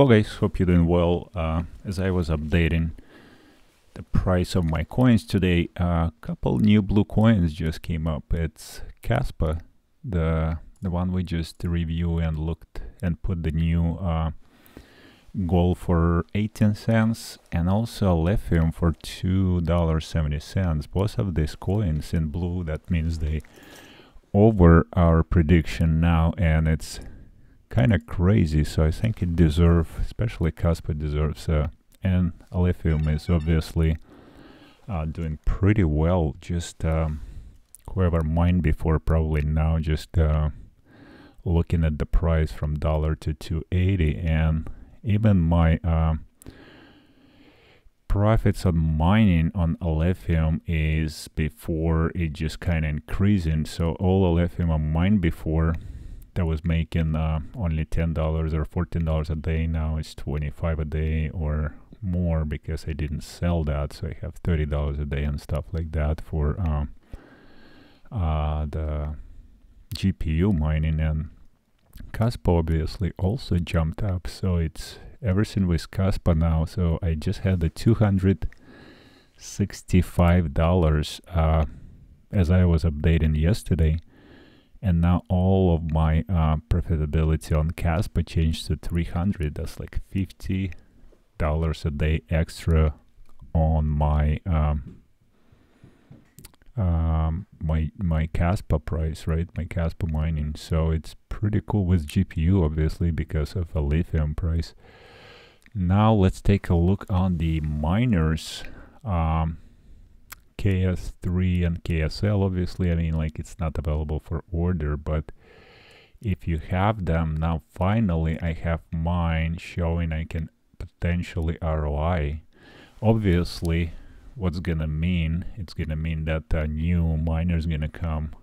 Well guys, hope you're doing well. Uh, as I was updating the price of my coins today, a uh, couple new blue coins just came up. It's Kaspa, the the one we just reviewed and looked and put the new uh, for 18 cents and also lithium for $2.70. Both of these coins in blue, that means they over our prediction now and it's kind of crazy so I think it deserves especially Kaspa deserves uh, and lithium is obviously uh, doing pretty well. Just um, whoever mined before probably now just uh, looking at the price from dollar to 280 and even my uh, profits on mining on lithium is before it just kind of increasing. So all the lithium I mined before that was making uh, only $10 or $14 a day now it's 25 a day or more because I didn't sell that so I have $30 a day and stuff like that for um, uh, the GPU mining. And Kaspa obviously also jumped up so it's everything with Kaspa now so I just had the $265 uh, as I was updating yesterday and now all of my uh, profitability on Kaspa changed to 300 that's like 50 dollars a day extra on my um, um, my my Kaspa price right? My Kaspa mining. So it's pretty cool with GPU obviously because of a lithium price. Now let's take a look on the miners um, KS3 and KSL obviously. I mean like it's not available for order but if you have them now finally I have mine showing I can potentially ROI obviously what's gonna mean it's gonna mean that a new miner is gonna come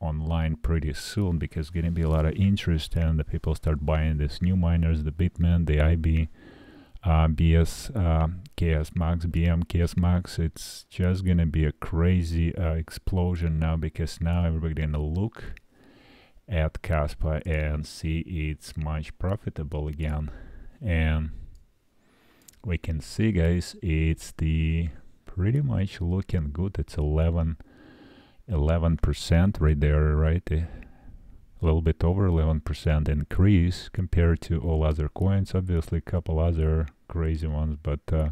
online pretty soon because gonna be a lot of interest and the people start buying these new miners the Bitmain the IB uh, BS, uh, KS Max, BM, KS Max, it's just gonna be a crazy uh, explosion now because now everybody gonna look at Kaspa and see it's much profitable again. And we can see guys, it's the pretty much looking good. It's 11, 11% right there, right? A little bit over 11% increase compared to all other coins. Obviously a couple other crazy ones but uh,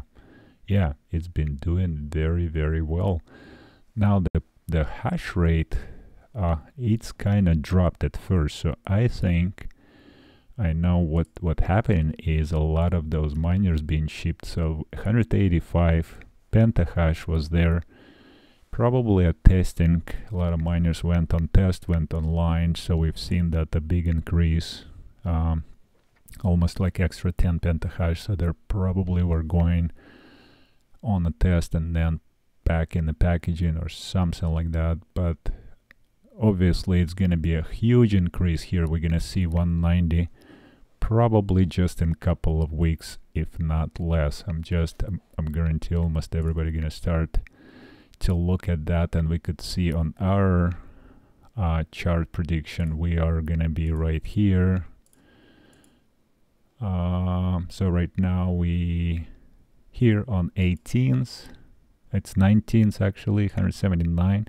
yeah it's been doing very very well. Now the the hash rate uh, it's kind of dropped at first so I think I know what what happened is a lot of those miners being shipped. So 185 pentahash was there probably a testing a lot of miners went on test went online so we've seen that a big increase um, almost like extra 10 pentahash so they probably were going on a test and then back in the packaging or something like that but obviously it's gonna be a huge increase here. We're gonna see 190 probably just in a couple of weeks if not less. I'm just i'm, I'm guarantee almost everybody gonna start to look at that and we could see on our uh, chart prediction we are gonna be right here. Uh, so right now we here on 18th it's 19th actually 179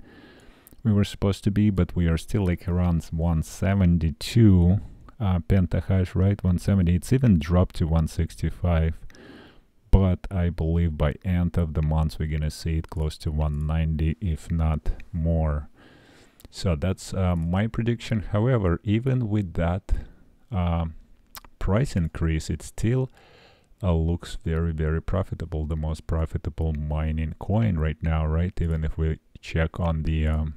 we were supposed to be but we are still like around 172 uh, pentahash right? 170 it's even dropped to 165 but I believe by end of the month we're gonna see it close to 190 if not more. So that's uh, my prediction. However even with that uh, price increase it still uh, looks very very profitable the most profitable mining coin right now right? Even if we check on the um,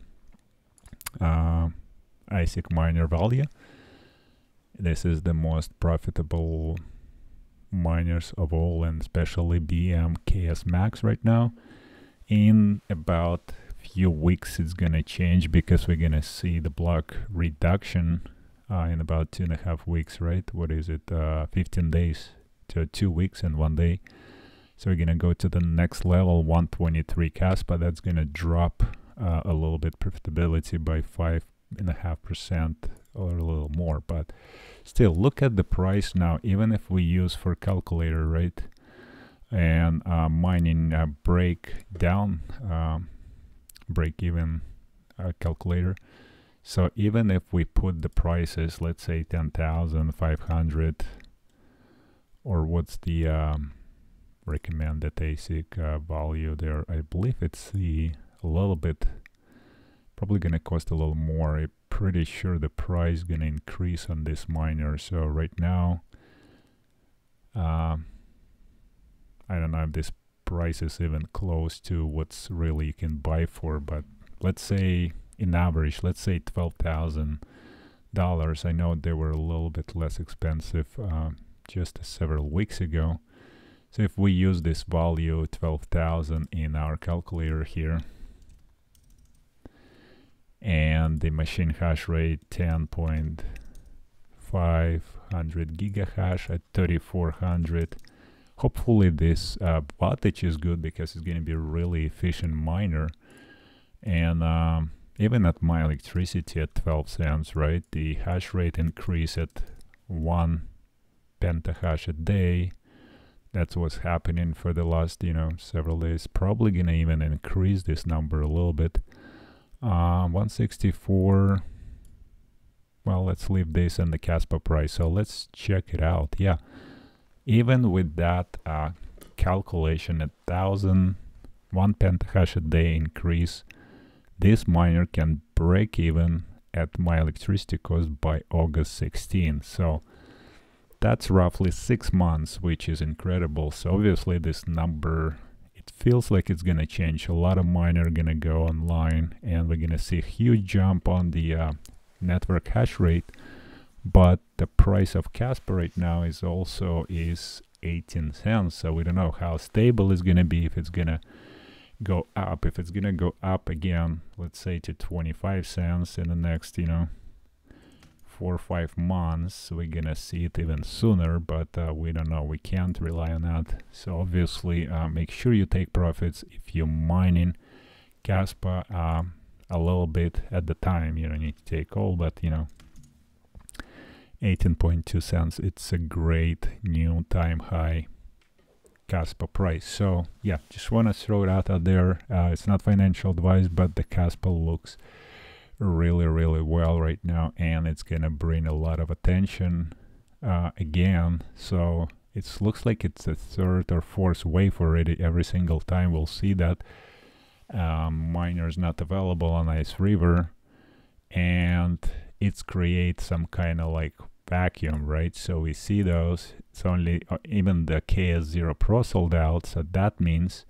uh, ASIC miner value this is the most profitable miners of all and especially BMKS Max right now. In about few weeks it's gonna change because we're gonna see the block reduction uh, in about two and a half weeks, right? What is it? Uh, 15 days to two weeks and one day. So we're gonna go to the next level, 123 Kaspa. That's gonna drop uh, a little bit profitability by five and a half percent or a little more but still look at the price now even if we use for calculator right? And uh, mining uh, breakdown um, break even uh, calculator. So even if we put the prices let's say 10,500 or what's the um, recommended ASIC uh, value there I believe it's the a little bit probably gonna cost a little more pretty sure the price gonna increase on this miner so right now um, I don't know if this price is even close to what's really you can buy for but let's say in average let's say twelve thousand dollars. I know they were a little bit less expensive uh, just several weeks ago. So if we use this value 12,000 in our calculator here and the machine hash rate 10.500 gigahash at 3400 hopefully this uh, wattage is good because it's going to be really efficient miner. And um, even at my electricity at 12 cents right the hash rate increase at 1 pentahash a day. That's what's happening for the last you know several days. Probably gonna even increase this number a little bit uh, 164 well let's leave this in the Kaspa price so let's check it out. Yeah. Even with that uh, calculation a thousand one pentahash a day increase this miner can break even at my electricity cost by August 16 so that's roughly six months which is incredible. So obviously this number feels like it's gonna change. A lot of miner are gonna go online and we're gonna see a huge jump on the uh, network hash rate. But the price of Kaspa right now is also is 18 cents. So we don't know how stable it's gonna be if it's gonna go up. If it's gonna go up again, let's say to 25 cents in the next, you know, four or five months we're gonna see it even sooner but uh, we don't know. We can't rely on that. So obviously uh, make sure you take profits if you're mining Kaspa uh, a little bit at the time. You don't need to take all but you know 18.2 cents it's a great new time high Kaspa price. So yeah just want to throw it out, out there. Uh, it's not financial advice but the Kaspa looks really really well right now and it's gonna bring a lot of attention uh, again. So it looks like it's a third or fourth wave already. Every single time we'll see that um, is not available on IceRiver and it's create some kind of like vacuum right? So we see those. It's only uh, even the ks0 pro sold out so that means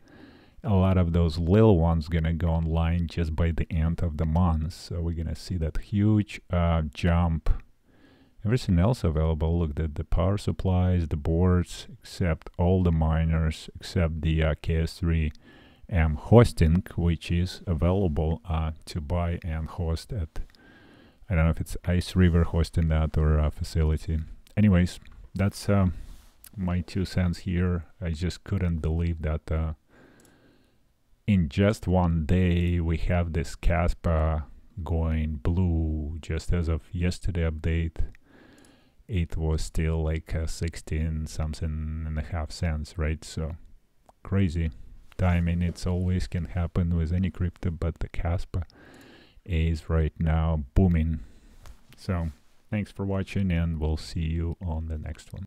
a lot of those little ones gonna go online just by the end of the month. So we're gonna see that huge uh, jump. Everything else available look at the power supplies the boards except all the miners except the uh, ks3 m hosting which is available uh, to buy and host at i don't know if it's IceRiver hosting that or a facility. Anyways that's uh, my two cents here. I just couldn't believe that uh, in just one day we have this Kaspa going blue just as of yesterday update. It was still like uh, 16 something and a half cents right? So crazy timing. It's always can happen with any crypto but the Kaspa is right now booming. So thanks for watching and we'll see you on the next one